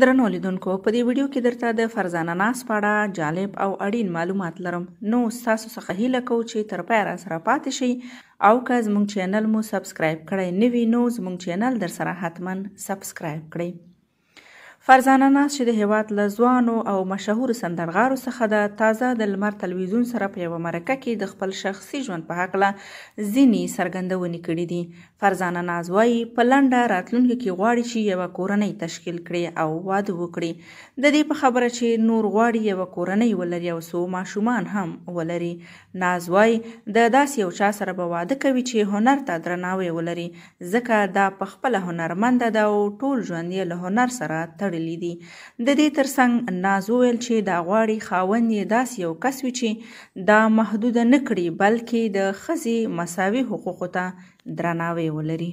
درنو لیدونکو په دې ویډیو کې درته د فرزانه ناس په اړه جالب او اړین معلومات لرم نو ستاسو څخه هیله کوو چې تر پایه را سره پاتې شئ او که زموږ چینل مو سبسکرایب کړی نه وي نو زموږ چینل در سره حتما سبسکرایب کړئ فرزانه ناس چې د هیواد له ځوانو او مشهورو سندرغارو څخه ده تازه د لمر تلویزیون سره په یوه مرکه کې د خپل شخصي ژوند په هکله ځینې څرګندونې کړې دي فرزانه ناز وايي، په لنډه راتلونکې کې غواړي چې یوه کورنۍ تشکیل کړي او واده وکړي. د دې په خبره چې نور غواړي یوه کورنۍ ولري او څو ماشومان هم ولري. ناز وايي، د داسې یو چا سره به واده کوي چې هنر ته درناوی ولري، ځکه دا په خپله هنرمنده ده او ټول ژوند یې له هنر سره تړلي دي. د دې ترڅنګ ناز وویل چې دا غواړي خاوند یې داسې یو کس وي چې دا محدوده نه کړي بلکې د ښځې مساوي حقوقو ته درناوی ولري.